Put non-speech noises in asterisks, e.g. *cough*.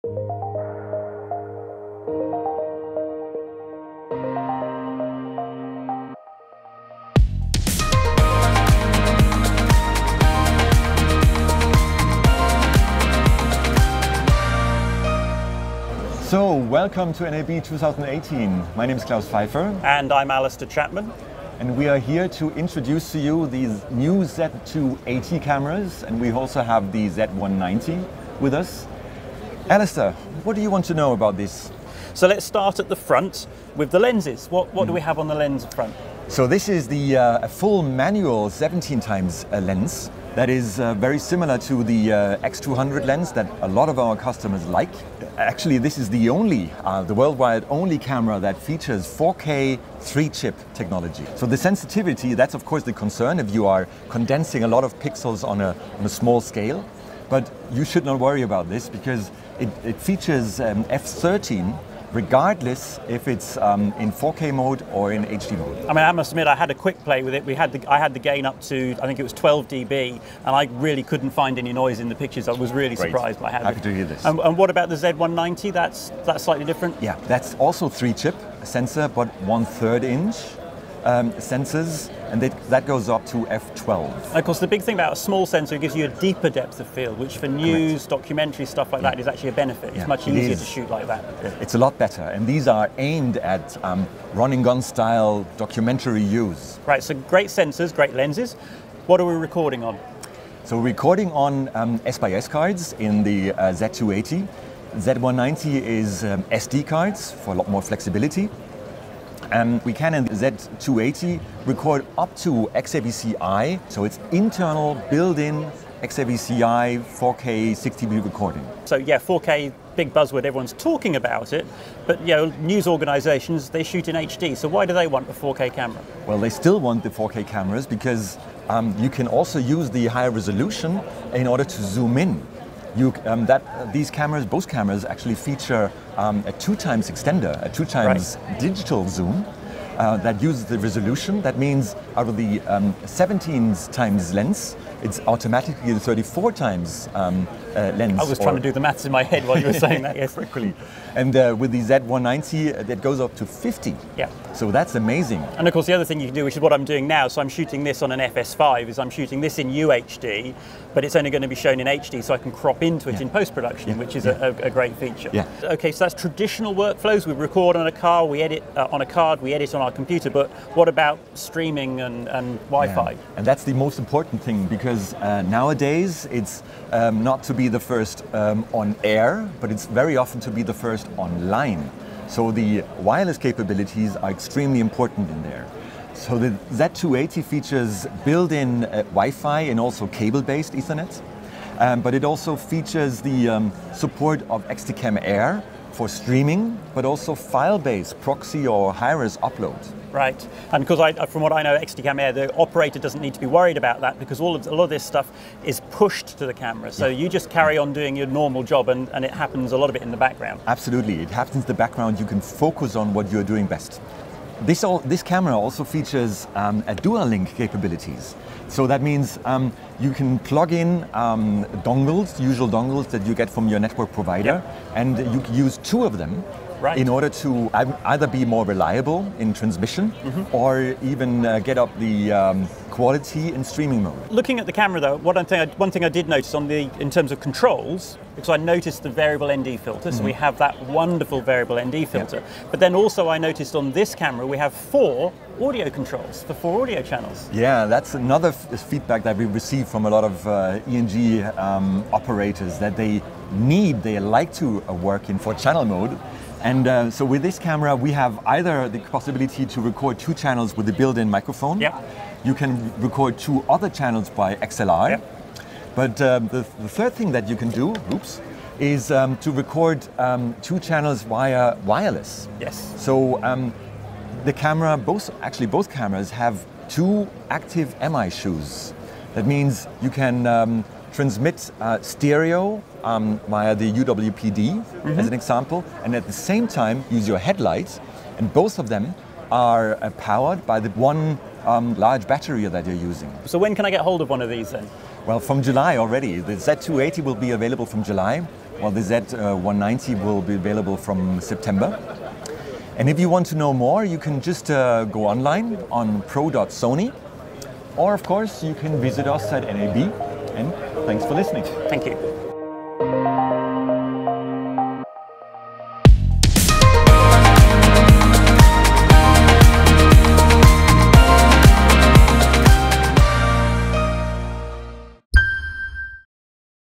So, welcome to NAB 2018. My name is Claus Pfeifer. And I'm Alister Chapman. And we are here to introduce to you these new Z280 cameras, and we also have the Z190 with us. Alister, what do you want to know about this? So let's start at the front with the lenses. What, what mm. do we have on the lens front? So this is the uh, full manual 17 times uh, lens that is uh, very similar to the uh, X200 lens that a lot of our customers like. Actually, this is the only, uh, the worldwide only camera that features 4K three chip technology. So the sensitivity, that's of course the concern if you are condensing a lot of pixels on a, on a small scale. But you should not worry about this because it, it features um, F13 regardless if it's um, in 4K mode or in HD mode. I mean, I must admit, I had a quick play with it. We had the, I had the gain up to, I think it was 12 dB, and I really couldn't find any noise in the pictures. I was really Great. surprised by how. Happy to hear this. And, and, what about the Z190? That's that's slightly different. Yeah, that's also three chip sensor, but one third inch um, sensors, and that, that goes up to f12. Of course, the big thing about a small sensor it gives you a deeper depth of field, which for news, Correct. documentary stuff like yeah. that is actually a benefit. Yeah, it's much easier to shoot like that. It's a lot better, and these are aimed at um, running gun style documentary use. Right. So great sensors, great lenses. What are we recording on? So we're recording on um, S cards in the uh, Z280. Z190 is um, SD cards for a lot more flexibility. Um, we can in Z280 record up to XAVCI, so it's internal built-in XAVCI 4K 60p recording. So yeah, 4K big buzzword, everyone's talking about it, but you know, news organizations, they shoot in HD, so why do they want a 4K camera? Well, they still want the 4K cameras because um, you can also use the higher resolution in order to zoom in. You, um, that, uh, these cameras, both cameras actually feature um, a two times extender, a two times right. digital zoom. Uh, that uses the resolution. That means out of the um, 17 times lens, it's automatically the 34 times um, uh, lens. I was trying to do the maths in my head while you were saying that, *laughs* yes. Quickly. And uh, with the Z190, uh, that goes up to 50. Yeah. So that's amazing. And of course, the other thing you can do, which is what I'm doing now, so I'm shooting this on an FS5, is I'm shooting this in UHD, but it's only going to be shown in HD, so I can crop into it yeah. in post-production, yeah. which is yeah. a, a, great feature. Yeah. Okay, so that's traditional workflows. We record on a car, we edit uh, on a card, we edit on our computer, but what about streaming and, and Wi-Fi? And that's the most important thing because uh, nowadays it's um, not to be the first um, on air, but it's very often to be the first online. So the wireless capabilities are extremely important in there. So the Z280 features built-in uh, Wi-Fi and also cable-based Ethernet. Um, but it also features the um, support of XDCAM Air for streaming, but also file-based proxy or high-res upload. Right, and because I, from what I know, XDCAM Air, the operator doesn't need to be worried about that because all of a lot of this stuff is pushed to the camera. So yeah. you just carry on doing your normal job, and, and it happens a lot of it in the background. Absolutely, it happens in the background. You can focus on what you're doing best. This, all, this camera also features um, a dual link capabilities. So that means um, you can plug in um, dongles, usual dongles that you get from your network provider, yep. and you can use two of them right. in order to either be more reliable in transmission mm-hmm. or even uh, get up the um, quality in streaming mode. Looking at the camera though, one thing, I, one thing I did notice on the in terms of controls, because I noticed the variable ND filter, so mm-hmm. we have that wonderful variable ND filter. Yep. But then also I noticed on this camera we have four audio controls for four audio channels. Yeah, that's another f- feedback that we receive from a lot of uh, ENG um, operators that they need, they like to uh, work in four channel mode and uh, so with this camera, we have either the possibility to record two channels with the built-in microphone. Yep. You can record two other channels by XLR. Yep. But um, the, the, third thing that you can do, oops, is um, to record um, two channels via wireless. Yes. So um, the camera, both actually both cameras have two active MI shoes. That means you can um, transmit uh, stereo um, via the UWPD mm-hmm. as an example, and at the same time use your headlights, and both of them are uh, powered by the one um, large battery that you're using. So when can I get hold of one of these then? Well, from July already. The Z280 will be available from July. while the Z190 will be available from September. And if you want to know more, you can just uh, go online on pro.sony, or of course, you can visit us at NAB. And thanks for listening. Thank you.